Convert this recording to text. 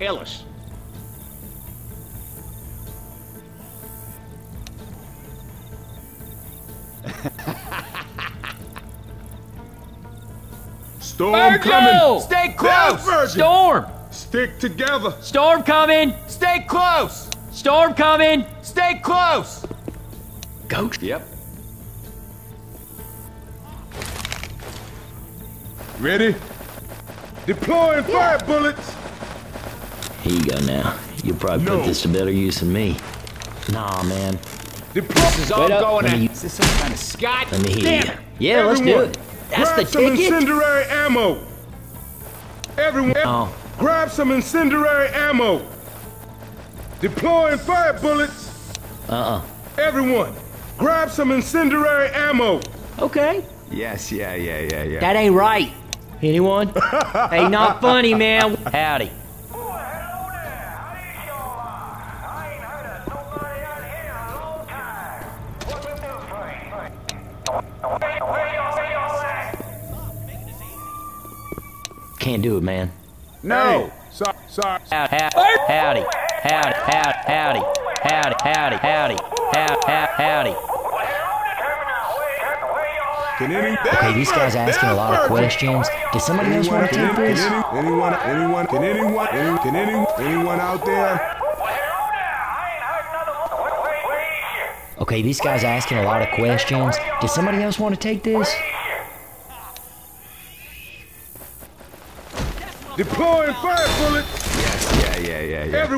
Ellis. Storm Virgil! coming. Stay close! Virgil. Storm! Stick together. Storm coming! Stay close! Storm coming! Stay close! Ghost. Yep. Ready? Deploying fire bullets. Here you go now. You'll probably No. put this to better use than me. Nah, man. The This is all going me- Is this some kind of Scott? Let me hear Damn you. Yeah, let's do it. That's grab the some ticket. incendiary ammo. Everyone, grab some incendiary ammo. Deploying fire bullets. Uh-uh. Everyone, grab some incendiary ammo. Okay. Yes, yeah, yeah, yeah, yeah. That ain't right. Anyone? hey, not funny, man. Howdy. Can't do it, man. no! Hey, sorry, sorry. Howdy, howdy, howdy, howdy, howdy, howdy, howdy, howdy, howdy, howdy. Can any, Okay, these guys asking a lot of questions. Does somebody else want to Can, take this? can anyone, anyone, can anyone, can any, anyone out there? Okay, these guys asking a lot of questions. Does somebody else want to take this? Deploying fire bullets. Yes, yeah, yeah, yeah, yeah. Every